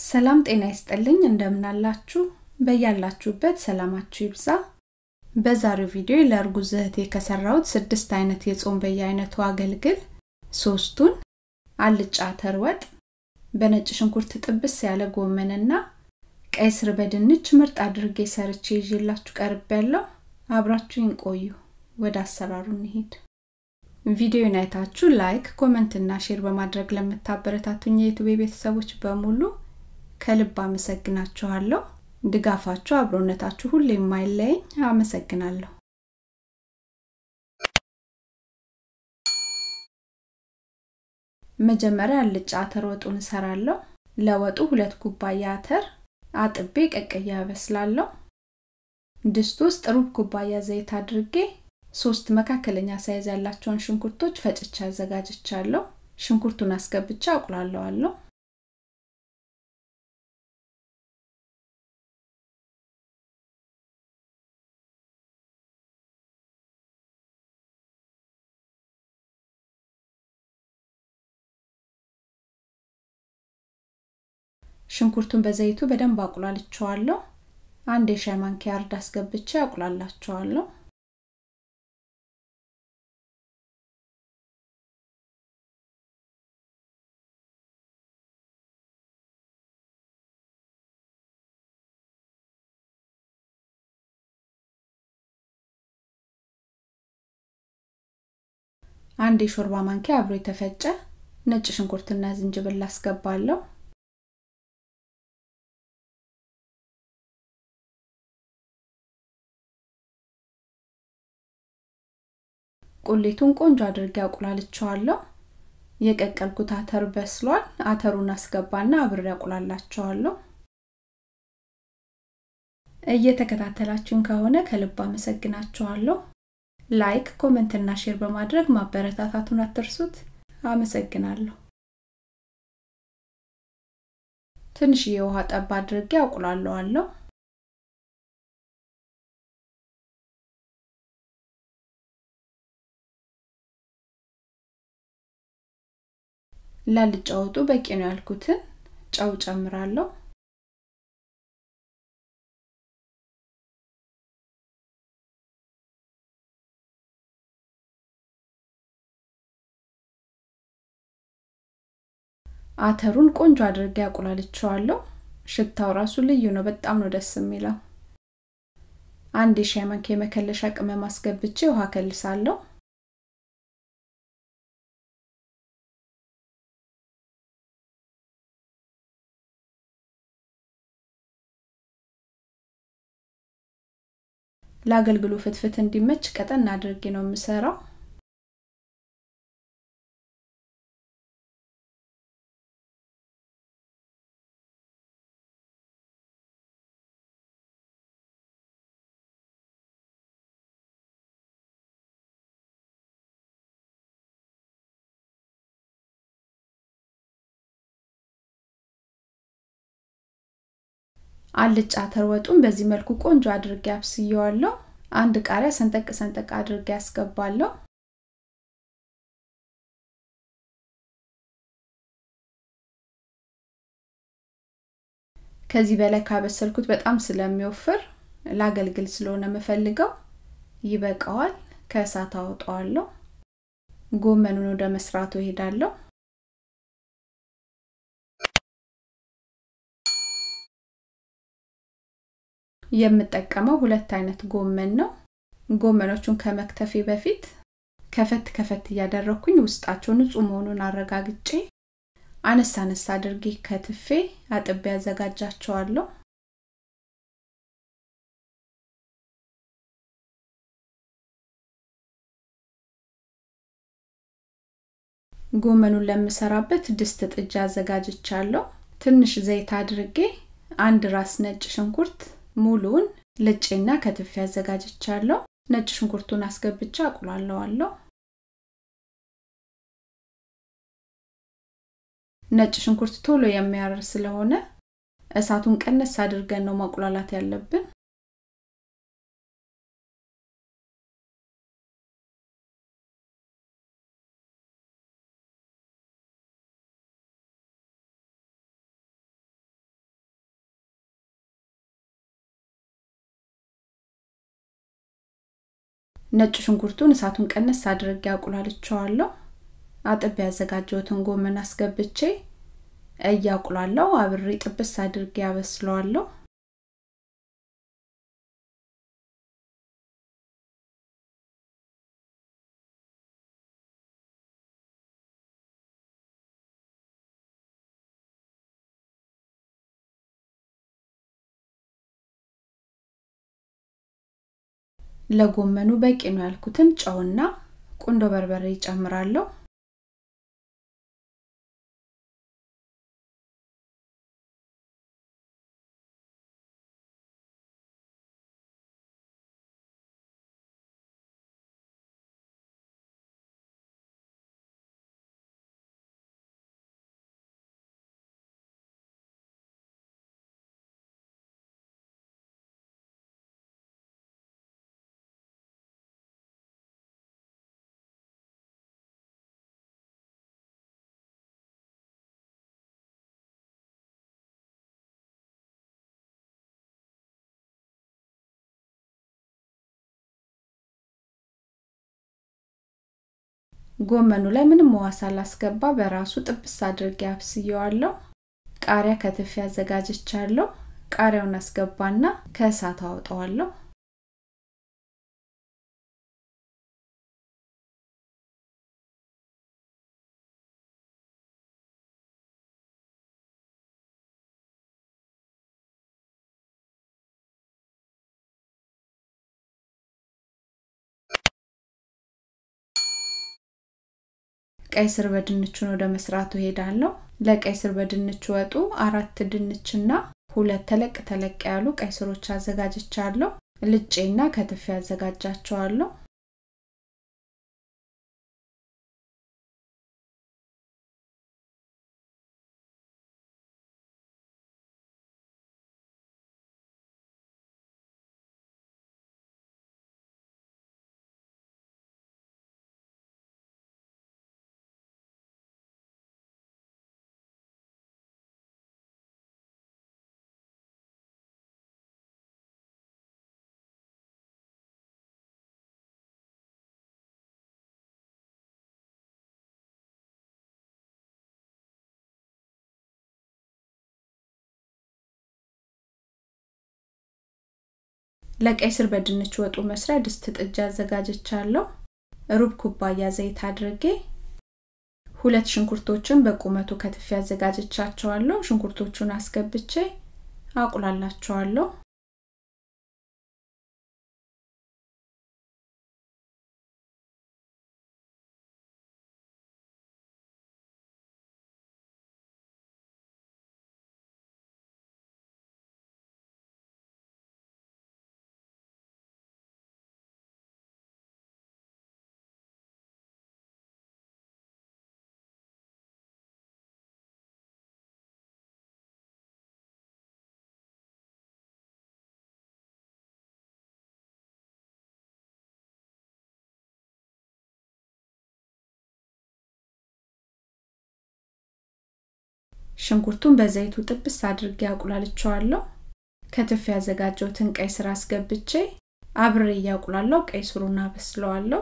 ሰላም ጤና ይስጥልኝ። እንደምናላችሁ? በያላችሁበት ሰላማችሁ ይብዛ። በዛሬው ቪዲዮ ለእርጉዝ እህቴ ከሰራሁት ስድስት አይነት የጾም በየአይነቱ አገልግል ሶስቱን አልጫ አተር ወጥ በነጭ ሽንኩርት ጥብስ ያለ ጎመንና ቀይ ስር በድንች ምርጥ አድርጌ ሰርቼ ይዤላችሁ ቀርቤያለው አብራችሁኝ ቆዩ። ወደ አሰራሩ እንሂድ። ቪዲዮን አይታችሁ like comment እና share በማድረግ ለምታበረታቱኝ የ YouTube ቤተሰቦች በሙሉ ከልብ አመሰግናችኋለሁ። ድጋፋችሁ አብሮነታችሁ ሁሌ የማይለየኝ አመሰግናለሁ። መጀመሪያ አልጫ አተር ወጡን እሰራለሁ። ለወጡ ሁለት ኩባያ አተር አጥቤ ቀቅዬ አበስላለሁ ድስት ውስጥ ሩብ ኩባያ ዘይት አድርጌ ሶስት መካከለኛ size ያላቸውን ሽንኩርቶች ፈጭቼ አዘጋጅቻለሁ። ሽንኩርቱን አስገብቻ አቁላለዋለሁ ሽንኩርቱን በዘይቱ በደንብ አቁላልቸዋለሁ አንድ የሻይ ማንኪያ እርድ አስገብቼ አቁላላቸዋለሁ። አንድ የሾርባ ማንኪያ አብሮ የተፈጨ ነጭ ሽንኩርትና ዝንጅብል አስገባለሁ ቁሌቱን ቆንጆ አድርጌ አቁላልቸዋለሁ የቀቀልኩት አተር በስሏል። አተሩን አስገባና አብሬ አቁላላቸዋለሁ። እየተከታተላችሁን ከሆነ ከልብ አመሰግናችኋለሁ። like comment እና share በማድረግ ማበረታታቱን አትርሱት። አመሰግናለሁ። ትንሽዬ ውሃ ጠብ አድርጌ አቁላለዋለሁ ላልጫ ወጡ በቂ ነው ያልኩትን ጨው ጨምራለሁ አተሩን ቆንጆ አድርጌ አቁላልቸዋለሁ ሽታው ራሱ ልዩ ነው በጣም ነው ደስ የሚለው። አንድ የሻይ ማንኪያ የመከለሻ ቅመም አስገብቼ ውሃ ከልሳለሁ ለአገልግሎ ፍትፍት እንዲመች ቀጠን አድርጌ ነው የምሰራው አልጫ አተር ወጡን በዚህ መልኩ ቆንጆ አድርጌ አብስየዋለሁ። አንድ ቃሪያ ሰንጠቅ ሰንጠቅ አድርጌ ያስገባለሁ ከዚህ በላይ ካበሰልኩት በጣም ስለሚወፍር ላገልግል ስለሆነ የምፈልገው ይበቃዋል። ከእሳት አወጣዋለሁ። ጎመኑን ወደ መስራቱ እሄዳለሁ የምጠቀመው ሁለት አይነት ጎመን ነው። ጎመኖቹን ከመክተፌ በፊት ከፈት ከፈት እያደረኩኝ ውስጣቸው ንጹህ መሆኑን አረጋግጬ አነስ አነስ አድርጌ ከትፌ አጥቤ ያዘጋጃቸዋለሁ ጎመኑን ለምሰራበት ድስት ጥጃ አዘጋጅቻለሁ። ትንሽ ዘይት አድርጌ አንድ ራስ ነጭ ሽንኩርት ሙሉውን ልጬና ከትፌ አዘጋጅቻለሁ። ነጭ ሽንኩርቱን አስገብቻ አቁላለዋለሁ። ነጭ ሽንኩርት ቶሎ የሚያር ስለሆነ እሳቱን ቀነስ አድርገን ነው ማቁላላት ያለብን ነጭ ሽንኩርቱን እሳቱን ቀነስ አድርጌ አቁላልቸዋለሁ አጥቤ ያዘጋጀሁትን ጎመን አስገብቼ እያቁላለሁ አብሬ ጥብስ አድርጌ ያበስለዋለሁ ለጎመኑ በቂ ነው ያልኩትን ጨውና ቁንዶ በርበሬ ይጨምራለሁ ጎመኑ ላይ ምንም ውሃ ሳላስገባ በራሱ ጥብስ አድርጌ አብስየዋለሁ። ቃሪያ ከትፌ አዘጋጅቻለሁ። ቃሪያውን አስገባና ከእሳት አወጣዋለሁ ቀይ ስር በድንቹን ወደ መስራቱ ሄዳለሁ ለቀይ ስር በድንች ወጡ። አራት ድንችና ሁለት ተለቅ ተለቅ ያሉ ቀይ ስሮች አዘጋጅቻለሁ። ልጬና ከትፌ አዘጋጃቸዋለሁ ለቀይ ስር በድንች ወጡ መስሪያ ድስት ጥጃ አዘጋጅቻለሁ። ሩብ ኩባያ ዘይት አድርጌ ሁለት ሽንኩርቶችን በቁመቱ ከትፌ አዘጋጅቻቸዋለሁ። ሽንኩርቶቹን አስገብቼ አቁላላቸዋለሁ ሽንኩርቱን በዘይቱ ጥብስ አድርጌ አቁላልቸዋለሁ ከትፍ ያዘጋጀውትን ቀይ ስር አስገብቼ አብሬ እያቁላለሁ ቀይ ስሩን አበስለዋለሁ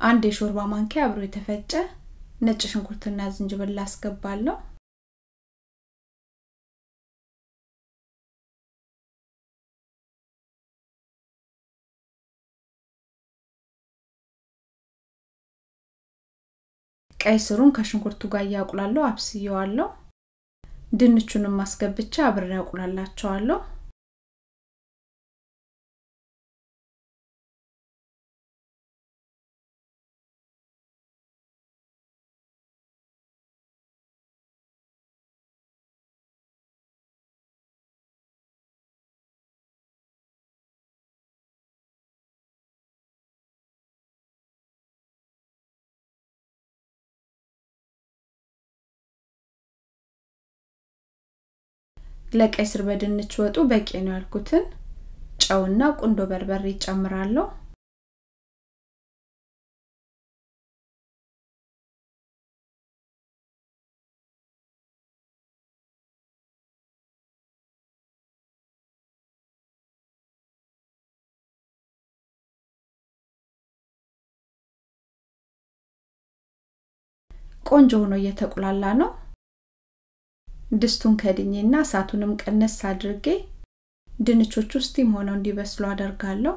አንድ የሾርባ ማንኪያ አብሮ የተፈጨ ነጭ ሽንኩርትና ዝንጅብል አስገባለሁ ቀይ ስሩን ከሽንኩርቱ ጋር እያቁላለሁ አብስየዋለሁ። ድንቹንም ማስገብቻ አብሬ አቁላላቸዋለሁ ለቀይ ስር በድንች ወጡ። በቂ ነው ያልኩትን ጨውና ቁንዶ በርበሬ ይጨምራለሁ ቆንጆ ሆኖ እየተቁላላ ነው ድስቱን ከድኜና እሳቱንም ቀነስ አድርጌ ድንቾቹ steam ሆነው እንዲበስሉ አደርጋለሁ።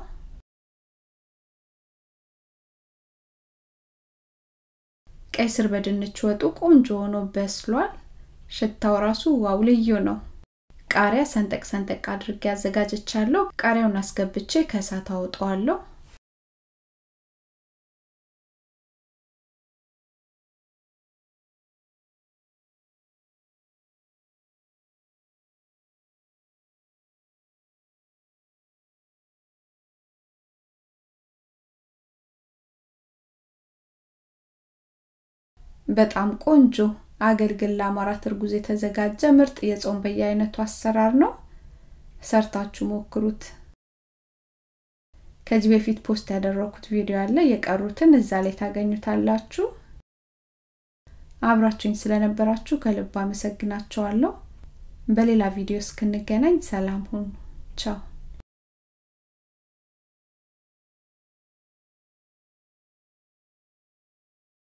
ቀይ ስር በድንች ወጡ ቆንጆ ሆኖ በስሏል። ሽታው ራሱ wow ልዩ ነው። ቃሪያ ሰንጠቅ ሰንጠቅ አድርጌ አዘጋጅቻለሁ ቃሪያውን አስገብቼ ከእሳት አውጠዋለሁ በጣም ቆንጆ አገልግል ለአማራት እርጉዝ የተዘጋጀ ምርጥ የጾም በየአይነቱ አሰራር ነው። ሰርታችሁ ሞክሩት። ከዚህ በፊት post ያደረኩት ቪዲዮ አለ የቀሩትን እዛ ላይ ታገኙታላችሁ። አብራችሁኝ ስለነበራችሁ ከልብ አመሰግናችኋለሁ በሌላ ቪዲዮ እስክንገናኝ ሰላም ሁኑ። ቻው